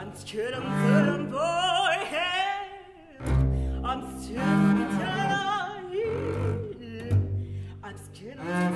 I'm still I'm scared